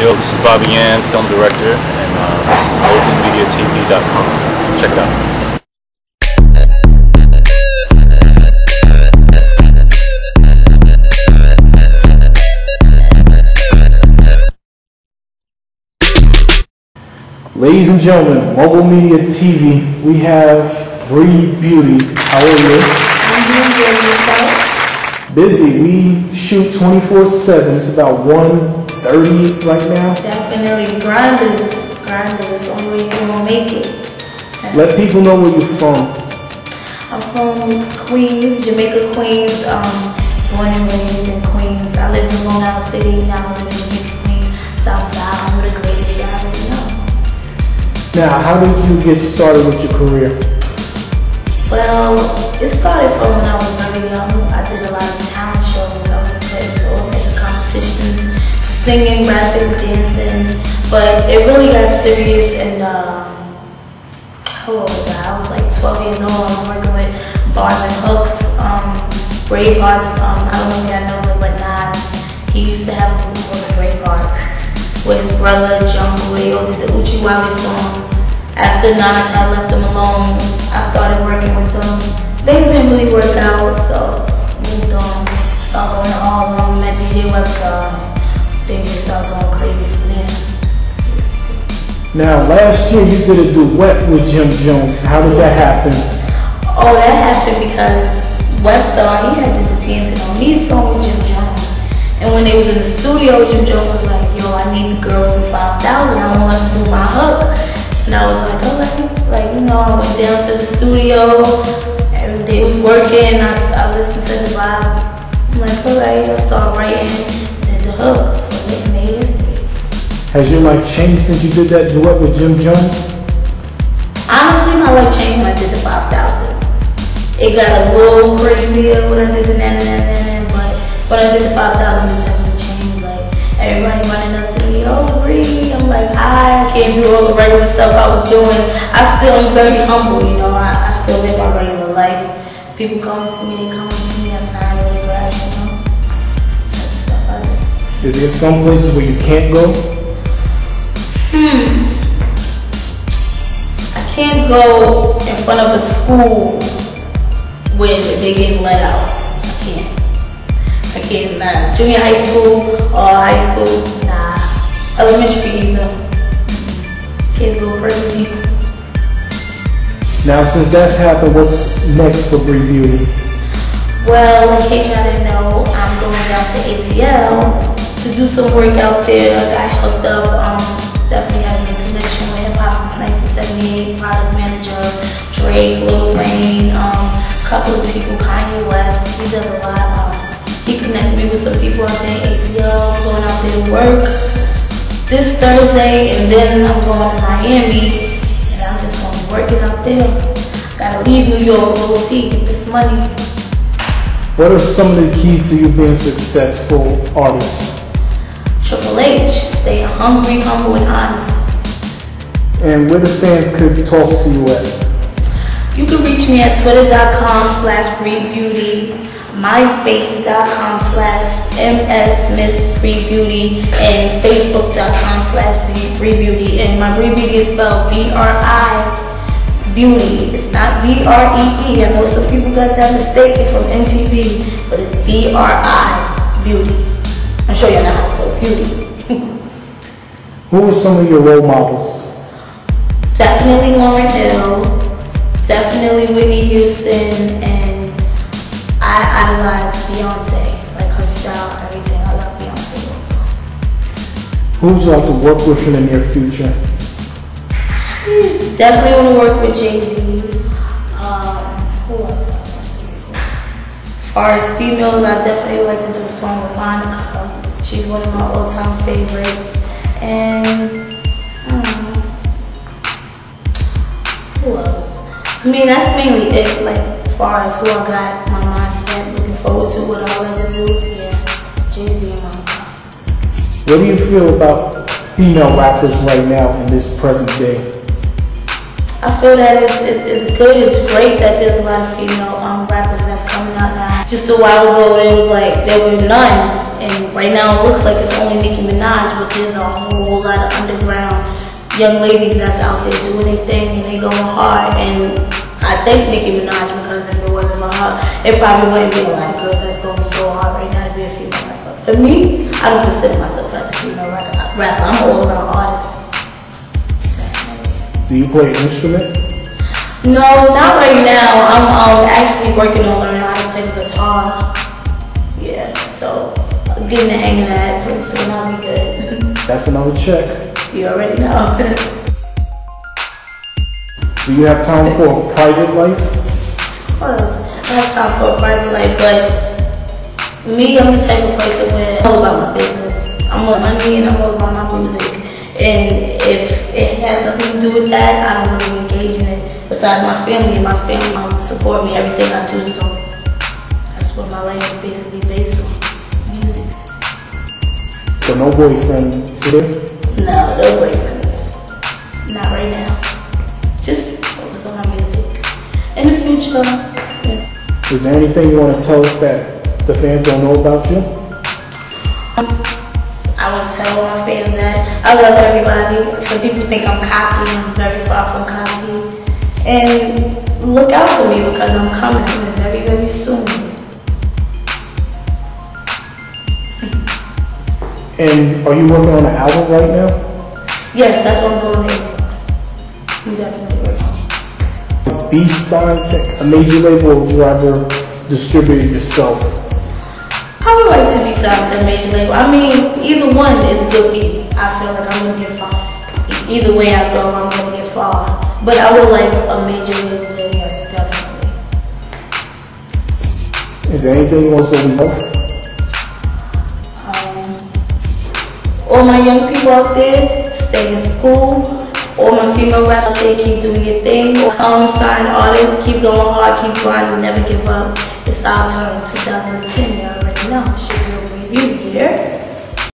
Yo, this is Bobby Yan, film director, and uh, this is mogulmediatv.com. Check it out. Ladies and gentlemen, Mogul Media TV, we have Bri Beauty. How are you? I'm doing good yourself. Busy. We shoot 24-7. It's about 1.30 right now. Definitely grinders. Grinders. The only way you're gonna make it. Let people know where you're from. I'm from Queens, Jamaica, Queens. Um, born and raised in Queens. I lived in Long Island City. Now I live in Jamaica, Queens. South Side. I'm with a great. I already know. Now, how did you get started with your career? Well, it started from when I was very young. I did a lot of singing, rapping, dancing. But it really got serious and um, how old was I? I was like 12 years old. I was working with and Hooks, um, Bravehearts. Um, I don't know if y'all know him, but Nas. He used to have a group called Bravehearts with his brother. They all did the Oochie Wally song. After Nas, I left them alone. I started working with them. Things didn't really work out, so moved on. Started going all them, met DJ Webstar. Things just started going crazy from there. Now, last year you did a duet with Jim Jones. How did that happen? Oh, that happened because Webstar, he had did the dancing on me song with Jim Jones. And when they was in the studio, Jim Jones was like, yo, I need the girl for 5000 I want to do my hook. And I was like, oh, like, you know, I went down to the studio and they was working. I listened to the vibe. I'm like, okay, I started writing, did the hook Has your life changed since you did that duet with Jim Jones? Honestly, my life changed when I did the 5,000. It got a little crazier when I did the na na na na na, but when I did the 5,000, it definitely changed. Like, everybody running up to me, oh, Bri. I'm like, I can't do all the regular stuff I was doing. I still am very humble, you know. I, I still live my regular life. People come to me, they come to me, I sign autographs, you know. Stuff I do. Is there some places where you can't go? I can't go in front of a school when they're getting let out. I can't. I can't. Nah. Junior high school or high school, nah. Elementary either. Kids go crazy. Now, since that's happened, what's next for Bri Beauty? Well, in case y'all didn't know, I'm going down to ATL to do some work out there. I got hooked up. Um, Drake, Lil Wayne, um, a couple of people, Kanye West. He does a lot. Um, he connected me with some people out there in ATL, going out there to work this Thursday, and then I'm going to Miami, and I'm just going to be working out there. Gotta leave New York, go see, get this money. What are some of the keys to you being a successful artist? Triple H, stay hungry, humble, and honest. And where the fans could talk to you at? You can reach me at twitter.com slash Beauty, myspace.com slash msmissbreebeauty, and facebook.com slash Beauty. And my Bri Beauty is spelled B-R-I Beauty. It's not B-R-E-E. I know some people got that mistaken from MTV, but it's B-R-I Beauty. I'm sure y'all know how to spell beauty. Who are some of your role models? Definitely Lauryn Hill, definitely Whitney Houston, and I idolize Beyonce, like her style, everything. I love Beyonce also. Who would you like to work with in the near future? Definitely want to work with Jay Z. Um, who else do I want to work with? As far as females, I definitely would like to do a song with Monica. She's one of my all-time favorites. And um, who else? I mean, that's mainly it. Like, as far as who I got my mindset, looking forward to what I like to do. Yeah, Jay Z and Monica. What do you feel about female rappers right now in this present day? I feel that it's, it's, it's good, it's great that there's a lot of female um, rappers that's coming out now. Just a while ago, it was like there were none, And right now it looks like it's only Nicki Minaj, but there's a whole lot of underground young ladies that's out there doing their thing and they going hard. And I thank Nicki Minaj because if it wasn't for her, it probably wouldn't be a lot of girls that's going so hard right now to be a female rapper. For me, I don't consider myself as a female rapper. I'm an all around artist. Do you play an instrument? No, not right now. I'm um, actually working on learning how to play the guitar. Yeah, so getting the hang of that pretty soon. I'll be good. That's another check. You already know. Do you have time for a private life? Of course, I have time for a private life, but me, I'm the type of person where I'm all about my business. I'm all money and I'm all about my music. And if it has nothing to do with that, I don't really engage in it. Besides my family, and my family um, support me everything I do. So that's what my life is basically based on. Music. So no boyfriend here? No, no boyfriends. Not right now. Just focus on my music. In the future, yeah. Is there anything you want to tell us that the fans don't know about you? Um, I want to tell all my fans that I love everybody. Some people think I'm cocky. I'm very far from cocky. And look out for me because I'm coming very, very soon. And are you working on an album right now? Yes, that's what I'm next. I'm definitely working on. Be signed to a major label or rather distribute yourself? I would like to be signed to a major label. I mean, either one is good for you. I feel like I'm gonna get far. Either way I go, I'm gonna get far. But I would like a major label to yes, definitely. Is there anything you want to say all my young people out there, stay in school. All my female rap out there, keep doing your thing. Um, sign artists, keep going hard, keep grinding, never give up. It's our turn, 2010, you already know. Shit, you'll be here.